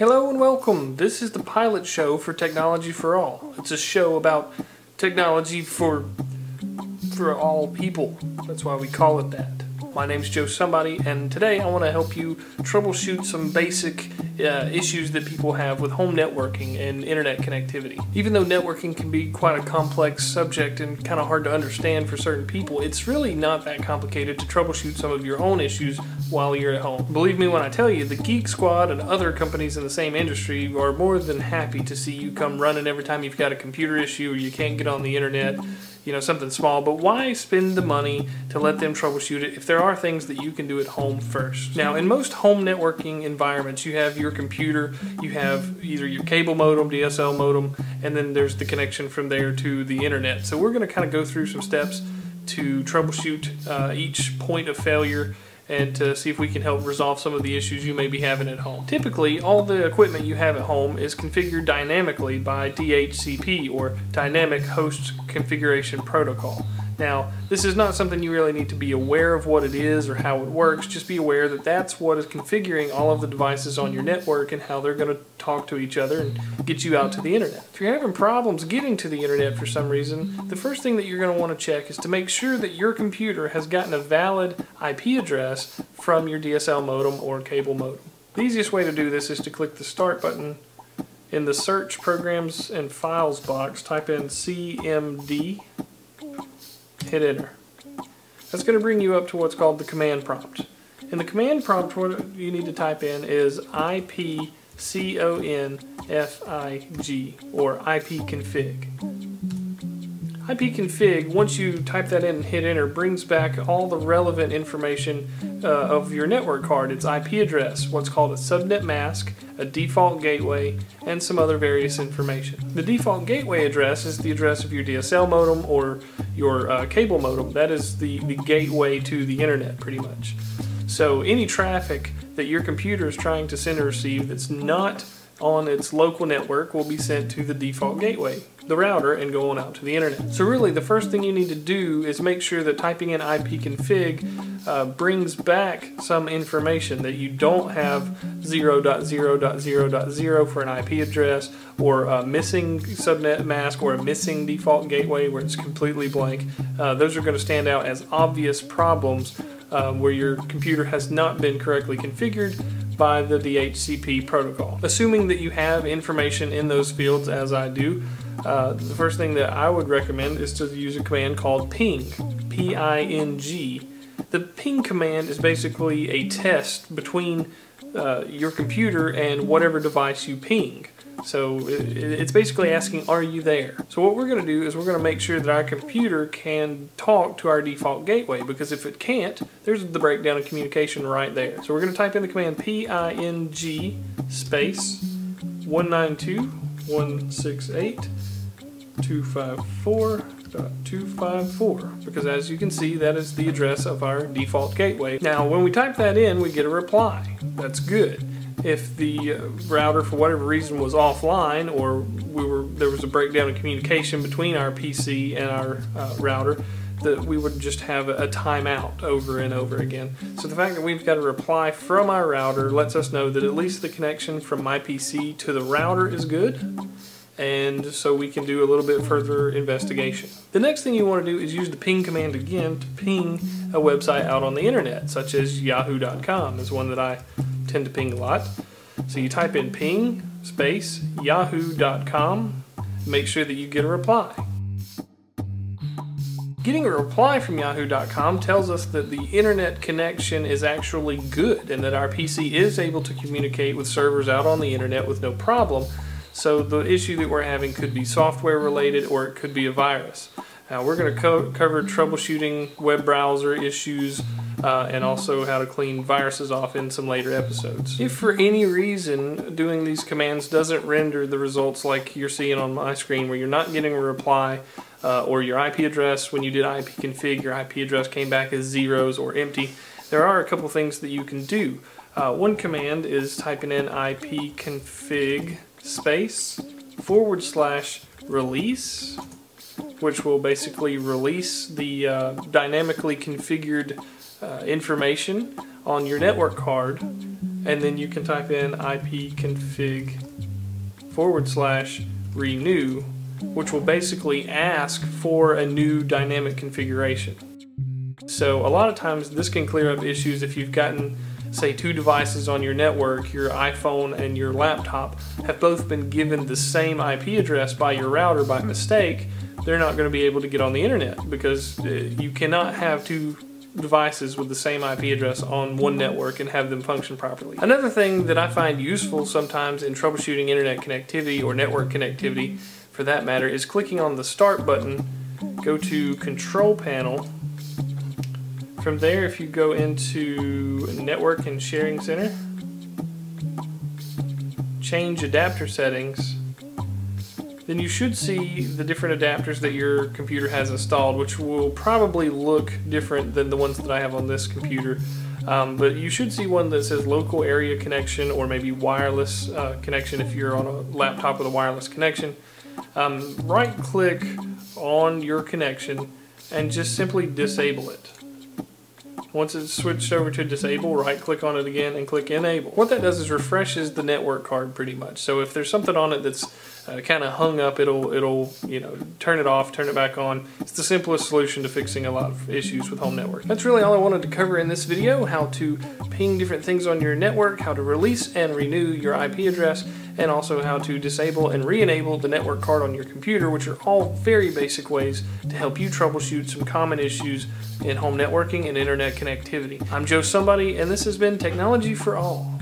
Hello and welcome. This is the pilot show for Technology for All. It's a show about technology for for all people. That's why we call it that. My name's Joe Somebody, and today I want to help you troubleshoot some basic uh, issues that people have with home networking and internet connectivity. Even though networking can be quite a complex subject and kind of hard to understand for certain people, it's really not that complicated to troubleshoot some of your own issues while you're at home. Believe me when I tell you, the Geek Squad and other companies in the same industry are more than happy to see you come running every time you've got a computer issue or you can't get on the internet you know, something small, but why spend the money to let them troubleshoot it if there are things that you can do at home first? Now, in most home networking environments, you have your computer, you have either your cable modem, DSL modem, and then there's the connection from there to the internet. So we're going to kind of go through some steps to troubleshoot uh, each point of failure and to see if we can help resolve some of the issues you may be having at home. Typically, all the equipment you have at home is configured dynamically by DHCP or Dynamic Host Configuration Protocol. Now, this is not something you really need to be aware of what it is or how it works. Just be aware that that's what is configuring all of the devices on your network and how they're going to talk to each other and get you out to the internet. If you're having problems getting to the internet for some reason, the first thing that you're going to want to check is to make sure that your computer has gotten a valid IP address from your DSL modem or cable modem. The easiest way to do this is to click the Start button in the Search Programs and Files box, type in CMD hit enter. That's going to bring you up to what's called the command prompt. In the command prompt, what you need to type in is ipconfig or ipconfig. Ipconfig, once you type that in and hit enter, brings back all the relevant information uh, of your network card. Its IP address, what's called a subnet mask, a default gateway, and some other various information. The default gateway address is the address of your DSL modem or your uh, cable modem. That is the, the gateway to the internet, pretty much. So any traffic that your computer is trying to send or receive that's not on its local network will be sent to the default gateway, the router, and go on out to the internet. So really the first thing you need to do is make sure that typing in ipconfig uh, brings back some information that you don't have 0.0.0.0 for an IP address or a missing subnet mask or a missing default gateway where it's completely blank. Uh, those are going to stand out as obvious problems um, where your computer has not been correctly configured by the DHCP protocol. Assuming that you have information in those fields as I do, uh, the first thing that I would recommend is to use a command called ping, P-I-N-G. The ping command is basically a test between uh, your computer and whatever device you ping. So it's basically asking, are you there? So what we're going to do is we're going to make sure that our computer can talk to our default gateway because if it can't, there's the breakdown of communication right there. So we're going to type in the command ping space 192.168.254.254 because as you can see that is the address of our default gateway. Now when we type that in we get a reply. That's good if the router for whatever reason was offline or we were there was a breakdown in communication between our PC and our uh, router that we would just have a timeout over and over again. So the fact that we've got a reply from our router lets us know that at least the connection from my PC to the router is good and so we can do a little bit further investigation. The next thing you want to do is use the ping command again to ping a website out on the internet, such as yahoo.com is one that I tend to ping a lot. So you type in ping space yahoo.com, make sure that you get a reply. Getting a reply from yahoo.com tells us that the internet connection is actually good and that our PC is able to communicate with servers out on the internet with no problem. So the issue that we're having could be software related or it could be a virus. Now we're going to co cover troubleshooting web browser issues uh, and also how to clean viruses off in some later episodes. If for any reason doing these commands doesn't render the results like you're seeing on my screen where you're not getting a reply uh, or your IP address when you did ipconfig your IP address came back as zeros or empty, there are a couple things that you can do. Uh, one command is typing in ipconfig space forward slash release which will basically release the uh, dynamically configured uh, information on your network card and then you can type in ipconfig forward slash renew, which will basically ask for a new dynamic configuration. So a lot of times this can clear up issues if you've gotten say two devices on your network, your iPhone and your laptop, have both been given the same IP address by your router by mistake, they're not going to be able to get on the internet because uh, you cannot have two devices with the same IP address on one network and have them function properly. Another thing that I find useful sometimes in troubleshooting internet connectivity or network connectivity for that matter is clicking on the start button, go to control panel. From there, if you go into network and sharing center, change adapter settings, then you should see the different adapters that your computer has installed, which will probably look different than the ones that I have on this computer. Um, but you should see one that says local area connection or maybe wireless uh, connection if you're on a laptop with a wireless connection. Um, right click on your connection and just simply disable it. Once it's switched over to disable, right click on it again and click enable. What that does is refreshes the network card pretty much. So if there's something on it that's uh, kind of hung up, it'll it'll you know turn it off, turn it back on. It's the simplest solution to fixing a lot of issues with home network. That's really all I wanted to cover in this video: how to ping different things on your network, how to release and renew your IP address, and also how to disable and re-enable the network card on your computer, which are all very basic ways to help you troubleshoot some common issues in home networking and internet connectivity. I'm Joe Somebody, and this has been Technology for All.